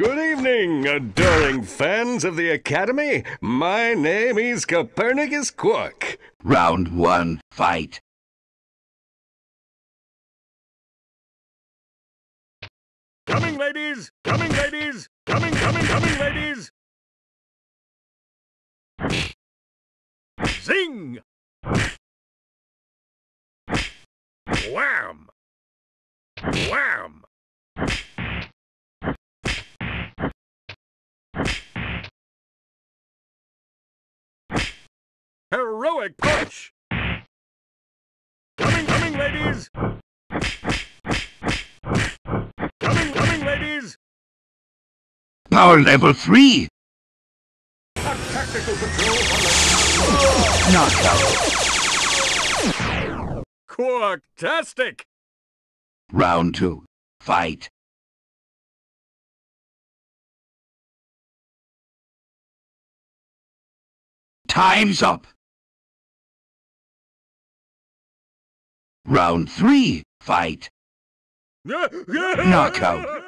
Good evening, adoring fans of the Academy. My name is Copernicus Qwark. Round one, fight. Coming, ladies! Coming, ladies! Coming, coming, coming, ladies! Zing! Wham! Wham! Heroic push! Coming, coming, ladies! Coming, coming, ladies! Power level three. A tactical patrol on Knockout. the... Qwarktastic! Round two, fight. Time's up. Round three, fight. Knockout.